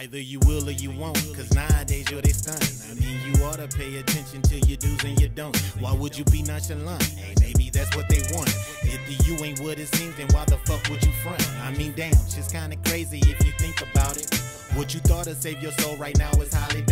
Either you will or you won't, cause nowadays you're they stunt. I mean, you ought to pay attention to your do's and your don'ts. Why would you be nonchalant? Hey, maybe that's what they want. If the you ain't what it seems, then why the fuck would you front? I mean, damn, shit's kinda crazy if you think about it. What you thought to save your soul right now is highly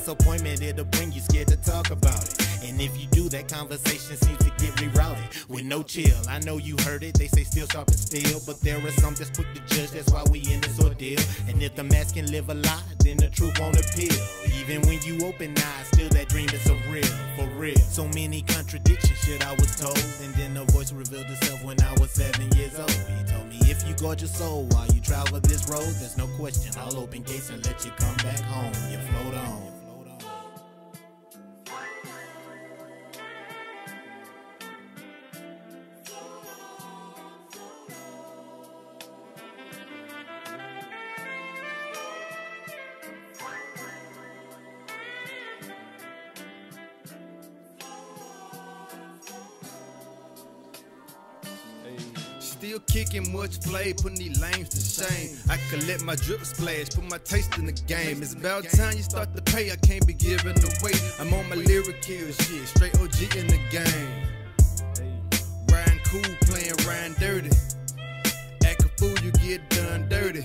disappointment it'll bring you scared to talk about it. And if you do, that conversation seems to get rerouted with no chill. I know you heard it, they say still sharp and still, but there are some that's quick to judge. That's why we in this ordeal. And if the mask can live a lie, then the truth won't appeal. Even when you open eyes, still that dream is surreal, for real. So many contradictions, shit I was told, and then a voice revealed itself when I was seven years old. He told me if you guard your soul while you travel this road, there's no question. I'll open gates and let you come back home. You float on. Still kicking much play, putting these lames to shame. I can let my drip splash, put my taste in the game. It's about time you start to pay, I can't be giving away. I'm on my lyric kill shit, straight OG in the game. Riding cool, playing riding dirty. Act a fool, you get done dirty.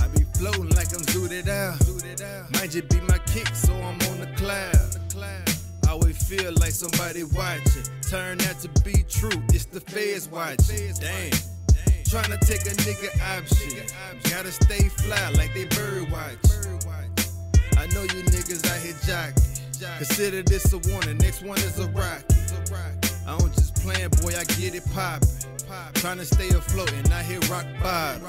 I be floating like I'm zooted out. Might just be my kick, so I'm feel like somebody watching. Turn out to be true, it's the feds watching. Damn. Trying to take a nigga option. Gotta stay fly like they bird watch. I know you niggas out here jocking. Consider this a warning, next one is a rock. I don't just playing, boy, I get it poppin'. Trying to stay afloat and I hit rock bottom.